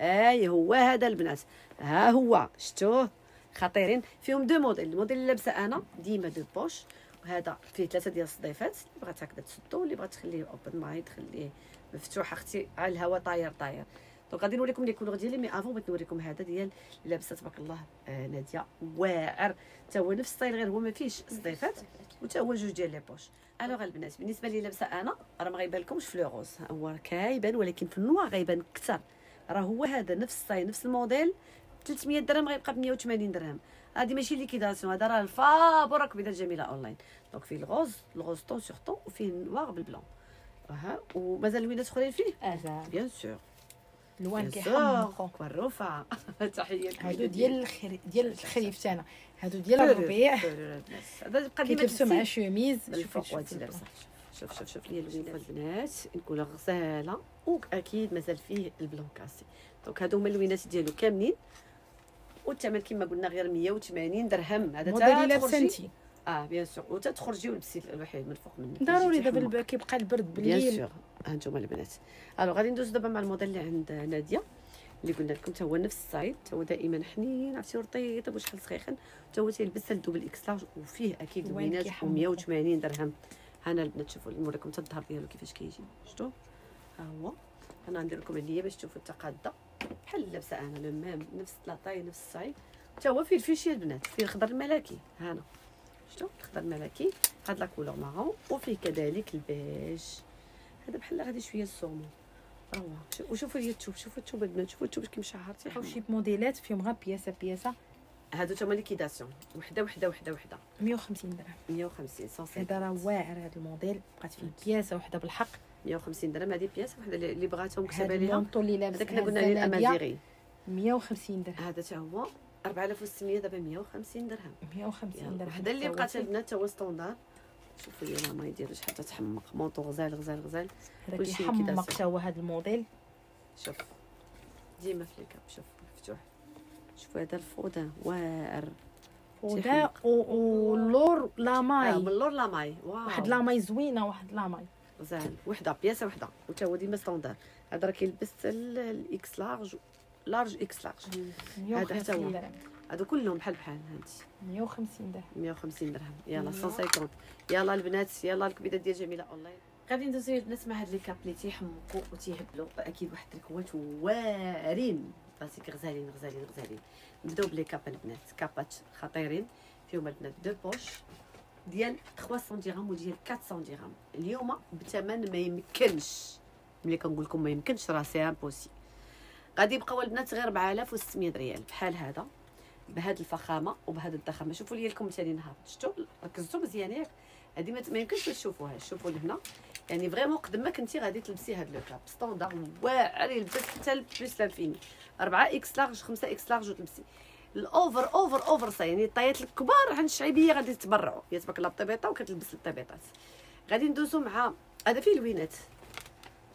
أي هو هذا البنات. ها هو. شتوه خطيرين. فيهم دو موديل. الموديل اللي لابسة أنا ديما دو بوش. وهذا فيه ثلاثة ديال الصديفات اللي بغات هكذا تسدو اللي بغات تخليه اوبن مايند تخليه مفتوح أختي على الهواء طاير طاير. دونك غادي نوريكم لي كولور ديالي مي افون بغيت نوريكم هذا ديال لابسة تبارك الله آه نادية. واعر. حتى هو نفس style غير هو ما فيهش صديفات وتا هو جوج ديال les poches الوغ البنات بالنسبة لي لابسة أنا راه ما غيبان لكمش في le rose هو كايبان ولكن في النوار غيبان أكثر. راه هو هذا نفس ال style نفس الموديل 300 درهم غيبقى ب 180 درهم. هذه ماشي liquidation. هذا راه الفابور كبيده جميله online. Donc فيه ال rose ال rose ton sur ton وفيه النوار بال blanc. ها ومازال لوينات أخرين فيه؟ آه bien sûr الوان كيحمقوا سور والرفع تحية هادو ديال الخريف ديال الخريف تاعنا. هادو ديال الربيع. هذا يبقى ديما كيتلبسوا مع. شوميز الفوق شوف شوف شوف لي اللوينات البنات نكون غزالة. وأكيد مازال فيه البلون كاسي. دونك هادو هما اللوينات ديالو كاملين. والثمن كما قلنا غير 180 درهم. هذا موديل تا تخرجي- آه بيان سور. وتا تخرجي ولبسي الوحيد من فوق منك ضروري دابا كيبقى البرد بيان بالليل. سور. ها أنتم البنات. ألو غادي ندوز دابا مع الموديل اللي عند نادية اللي قلنا لكم تا هو نفس السايد تا هو دائما حنين عرفتي رطيب وشحال سخيخن. تا هو تيلبس ال double XL وفيه أكيد وين لوينات كيحمقوا. 180 درهم. هنا البنات شوفوا نوريكم حتى الظهر ديالو كيفاش كيجي. شفتوا؟ ها هو. أنا ندير لكم عليا باش تشوفوا التقادة بحال اللي لابسه أنا le même نفس la taille نفس السايد تا هو فيه الفيشي البنات؟ فيه الخضر الملكي هنا شفتوا الخضر الملكي هاد la couleur marron وفيه كذلك البيج. هذا بحال غادي شوية ال saumon. روعة. شو- وشوفوا لي الثوب شوفوا الثوب البنات. شوفوا الثوب كي مشعر أو شي موديلات فيهم غير pièce بياسة. هادو تما liquidation. وحدة وحدة وحدة وحدة. 150 درهم. 150 150 هذا راه واعر هذا الموديل. بقات فيه بياسة وحدة بالحق. 150 درهم. هذه بياس وحده اللي بغاتهم كتبها ليها هذا كنا قلنا ليه الأمازيغي. 150 درهم. هذا تا هو. 4600 دابا 150 درهم. 150 درهم. وحده اللي بقات. البنات تا هو ستوندار شوفوا لي ما يديروش حتى تحمق مونطو غزال غزال غزال. كلشي كيحمق. حتى هو هذا الموديل. شوف. ديما في الكاب. شوف. مفتوح. شوفوا هذا الفودان واعر. ودا تيحمق. و- واللور آه لاماي. من اللور لاماي. واو. واحد لاماي زوينة واحد لاماي. غزال وحده بياسه وحده. وتا هو ديما ستوندار هذا راه كيلبس ال- ال XL large XL هذا حتى هو. 150 درهم. هادو كلهم بحال بحال هانتي. 150 درهم. 150 درهم. يلا مية. 150 يلا البنات يلا الكبيده ديال جميله اونلاين غادي ندوزو البنات مع هاد les capes اللي تيحمقوا وتيهبلوا أكيد واحد التريكوات واعرين basiques غزالين غزالين غزالين. نبداو ب les capes البنات. كابات خطيرين. فيهم البنات deux poches. ديال 300 درهم وديال 400 درهم. اليوم بثمن ما يمكنش ملي كنقول لكم ما يمكنش راه c'est impossible غادي يبقاو البنات غير 4600 ريال. بحال هذا بهاد الفخامة وبهاد الضخامة. شوفوا لي لكم ثاني نهار. شفتوا؟ ركزتوا مزيان ياك. هادي ما يمكنش ما تشوفوهاش. شوفوا لهنا. يعني vraiment قد ما كنتي غادي تلبسي هاد le cape. standard واعر يلبس حتى plus l'infini. 4 XL 5 XL وتلبسي. ال over over oversize يعني الطايات الكبار عند الشعيبية غادي تبرعوا يا تبارك الله الطبيطه وكتلبس الطبيطات غادي ندوزو مع هذا فيه لوينات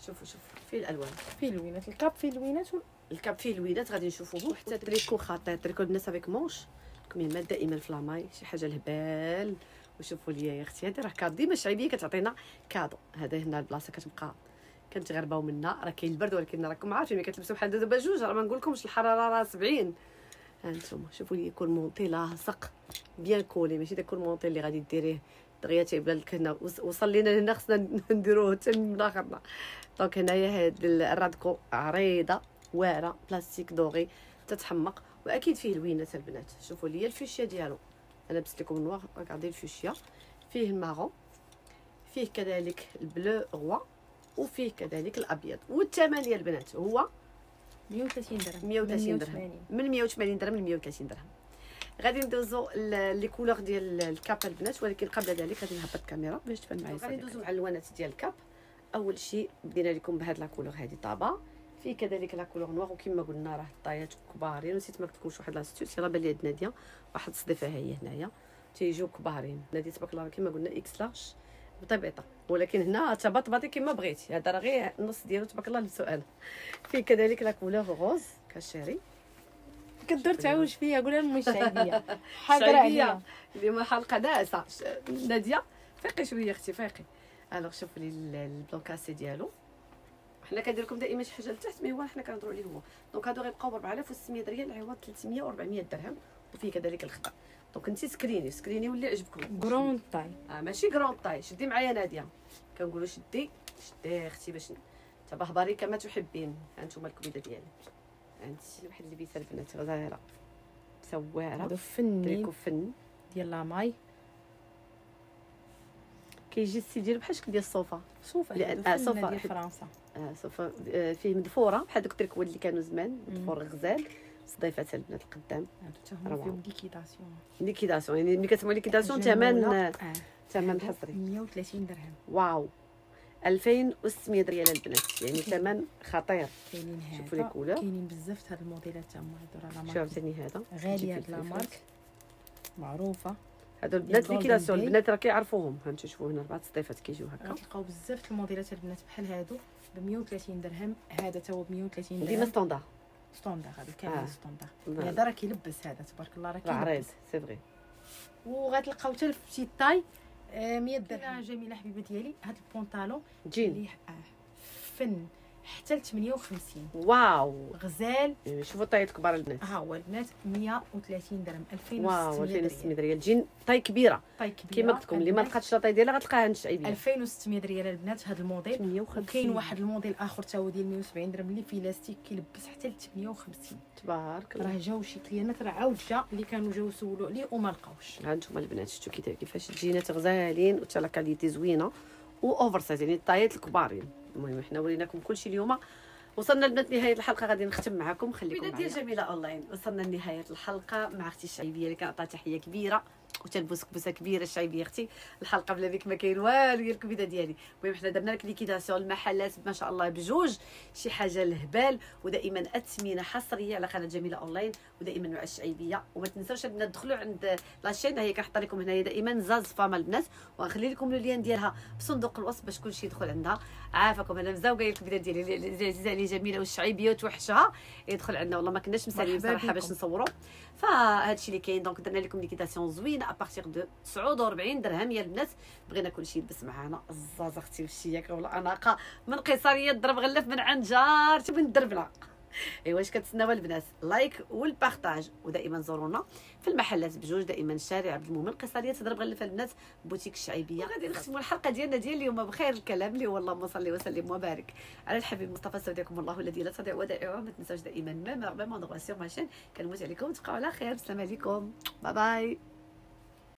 شوفوا شوفوا فيه الألوان. فيه لوينات الكاب فيه لوينات وال- الكاب فيه لوينات غادي نشوفوه. حتى التريكو خاطر تريكو الناس افيك مونش كما دائما في لاماي شي حاجة الهبال. وشوفوا لي يا أختي. هذه راه كادو. ديما الشعيبية كتعطينا كادو. هذا هنا البلاصة كتبقى كنتغرباو منا راه كاين البرد ولكن راكم عارفين ملي كتلبسوا بحال دابا جوج راه ما نقولكمش الحرارة راه 70 ها أنتم شوفوا لي كل مونطي لاصق بيان كولي ماشي داك المونطي اللي غادي ديريه دغيا تيبان لك هنا وص- وصل لينا هنا خصنا نديروه حتى من الاخرنا دونك هنايا هاد الرادكو عريضه واعره بلاستيك دوغي تتحمق واكيد فيه لوينات البنات شوفوا لي الفوشيا ديالو أنا لبست لكم النوار ركاردي الفوشيا فيه المارون فيه كذلك البلو غوا وفيه كذلك الابيض والثمن يا البنات هو 130 درهم. 130 درهم. من 180 درهم ل 130 درهم. غادي ندوزو لي كولور ديال الكاب البنات ولكن قبل ذلك غادي نهبط الكاميرا باش تبان معايا غادي ندوزو مع الالوانات ديال الكاب. أول شيء بدينا لكم بهاد لا كولور هادي طابا فيه كذلك لا كولور نوار وكما قلنا راه الطايات كبارين. نسيت ما قلت لكمش واحد لاستيوس يلاه بان لي عندنا واحد الصديفة هي هنايا. تيجيو كبارين. ناديه تبارك الله كما قلنا إكس لارج. بطبيطه ولكن هنا تبطبطي كما بغيتي. هذا راه غير النص ديالو تبارك الله للسؤال. فيه كذلك لا كولور روز كاشيري كدور تعوج فيا قولها لهم الشعبيه حاضرة عليا. اللي ما حلقة داسه ش- نادية. فيقي شوية أختي فيقي الوغ شوفوا لي ال- البلوكاسي ديالو. حنا كندير لكم دائما شي حاجة لتحت مي هو حنا كنهضروا عليه هو. دونك هادو غيبقاو ب 4600 ريال عوض 300 و 400 درهم. وفيه كذلك الخضر دونك انت سكريني سكريني واللي عجبكم. كروند طاي آه ماشي كروند طاي شدي معايا نادية. كنقولوا شدي شدي أختي باش تبهبري كما تحبين. ها أنتم الكبيدة ديالي. انت واحد اللبسه البنات سواعه هادو فنين تريكو فن. ديال لاماي كيجي السي ديالو بحال شكل ديال الصوفا صوفا لأن- هادو آه، فن صوفا. ديال فرنسا. آه صوفا آه فيه مدفورة بحال دوك التريكوات اللي كانوا زمان مدفور غزال. صديفات البنات القدام. فيهم ليكيداسيون. ليكيداسيون يعني ملي كتسمعوا ليكيداسيون ثمن ثمن حصري. 130 درهم. واو. 2600 ريال البنات. يعني ثمن خطير. كاينين شوفوا لي هذا couleur. كاينين بزاف هاد الموديلات تما هادو راه لا شوف عاوتاني هذا. غالية هاد la marque. معروفة. هادو البنات Golden Day. البنات راه كيعرفوهم. ها أنتم شوفوا هنا اربعه صديفات كيجيو هكا. غتلقاو بزاف الموديلات البنات بحال هادو ب 130 درهم. هذا تا هو ب 130 ديما درهم. standard standard هذا آه. كامل standard نعم. هذا راه كيلبس هذا تبارك الله راه راه عريض كيلبس c'est vrai وغتلقاو حتى ال petite taille آه، 100 درهم. جميله حبيبه ديالي هاد ال pantalon jean. اللي آه، fin. حتى ل 58 واو. غزال. يعني شوفوا الطايات كبار البنات ها هو البنات 130 درهم واو 2600 2600 ريال jean taille كبيرة. taille كبيرة. كيما قلت لكم اللي ما لقاتش la taille ديالها غتلقاها عند الشعيبية. 2600 ريال البنات هذا الموديل. 58 وكاين واحد الموديل آخر تا هو ديال 170 درهم اللي فيه لاستيك كيلبس حتى ل 58 تبارك الله. راه جاو شي كليانات راه عاود جا اللي كانوا جاو سولوا عليه وما لقاوش. ها أنتم البنات شفتوا كي كيفاش الجينات غزالين وتا la qualité زوينة و oversize يعني الطايات الكبارين المهم حنا وريناكم كلشي اليوم. وصلنا البنات نهاية الحلقة غادي نختم معكم خليكم معايا. ديال جميلة أونلاين. وصلنا لنهاية الحلقة مع أختي الشعيبية اللي كنعطيها تحية كبيرة. وتلبس كبسه كبيره الشعيبيه أختي الحلقة بلا بيك ما كاين والو هي الكبيده ديالي المهم حنا درنا لك liquidation المحلات ما شاء الله بجوج شي حاجة لهبال ودائما اثمنه حصريه على قناه جميله اونلاين ودائما مع الشعيبيه وما تنساوش البنات تدخلوا عند la chaîne هي كنحط لكم هنايا دائما زاز فاما البنات وغنخلي لكم ال lien ديالها في صندوق الوصف باش كلشي يدخل عندها عافاكم أنا مزوقه الكبده ديالي اللي عزيزه علي جميله والشعيبيه وتوحشها يدخل عندنا والله ما كناش مسالين صراحة باش. نصوروا فهذا الشيء اللي كاين donc درنا لكم liquidation زوينه à partir de 49 درهم يا البنات بغينا كلشي يلبس معانا. الزاز أختي والشياكه ولا أناقة من قيصرية درب غلف من عند جارتي من الدربله ايوا اش كتسناو البنات like وال partage ودائما زورونا في المحلات بجوج دائما شارع عبد المؤمن قيصريه درب غلف البنات بوتيك الشعيبيه غادي نختموا الحلقة ديالنا ديال اليوم بخير الكلام اللي هو اللهم صل وسلم وبارك على الحبيب مصطفى استودعكم الله الذي لا تضيع ودائعه ما تنساوش دائما même même endroit sur ma chaîne كنموت عليكم تبقاو على خير السلام عليكم bye bye